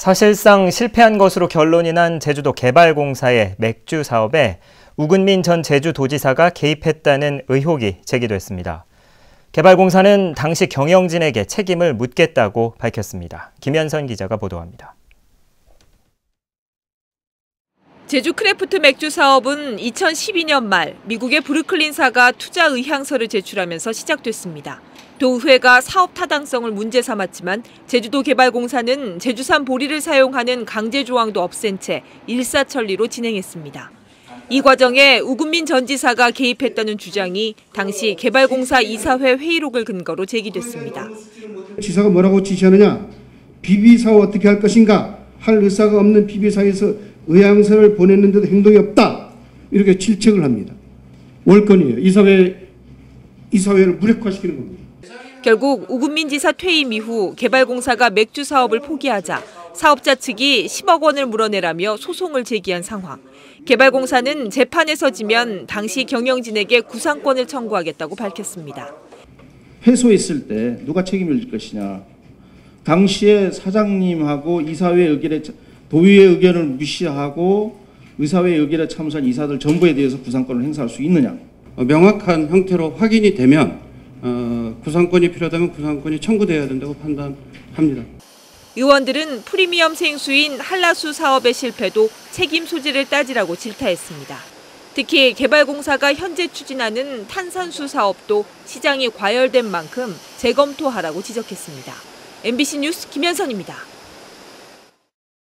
사실상 실패한 것으로 결론이 난 제주도 개발공사의 맥주 사업에 우근민 전 제주도지사가 개입했다는 의혹이 제기됐습니다. 개발공사는 당시 경영진에게 책임을 묻겠다고 밝혔습니다. 김연선 기자가 보도합니다. 제주 craft 맥주 사업은 2012년 말 미국의 브루클린사가 투자 의향서를 제출하면서 시작됐습니다. 도의회가 사업 타당성을 문제 삼았지만 제주도 개발공사는 제주산 보리를 사용하는 강제 조항도 없앤 채 일사천리로 진행했습니다. 이 과정에 우금민 전 지사가 개입했다는 주장이 당시 개발공사 이사회 회의록을 근거로 제기됐습니다. 지사가 뭐라고 지시하느냐? 비비사업 어떻게 할 것인가? 할 의사가 없는 비비사에서 의향서를 보냈는데도 행동이 없다. 이렇게 질책을 합니다. 월권이에요. 이사회, 이사회를 무력화시키는 겁니다. 결국 우금민 지사 퇴임 이후 개발공사가 맥주 사업을 포기하자 사업자 측이 10억 원을 물어내라며 소송을 제기한 상황. 개발공사는 재판에서 지면 당시 경영진에게 구상권을 청구하겠다고 밝혔습니다. 회소했을 때 누가 책임을 질 것이냐. 당시에 사장님하고 이사회 의결에 도의회 의견을 무시하고 의사회 의결에 참석한 이사들 전부에 대해서 구상권을 행사할 수 있느냐? 어, 명확한 형태로 확인이 되면 어, 구상권이 필요하다면 구상권이 청구돼야 된다고 판단합니다. 의원들은 프리미엄 생수인 한라수 사업의 실패도 책임 소재를 따지라고 질타했습니다. 특히 개발공사가 현재 추진하는 탄산수 사업도 시장이 과열된 만큼 재검토하라고 지적했습니다. MBC 뉴스 김현선입니다.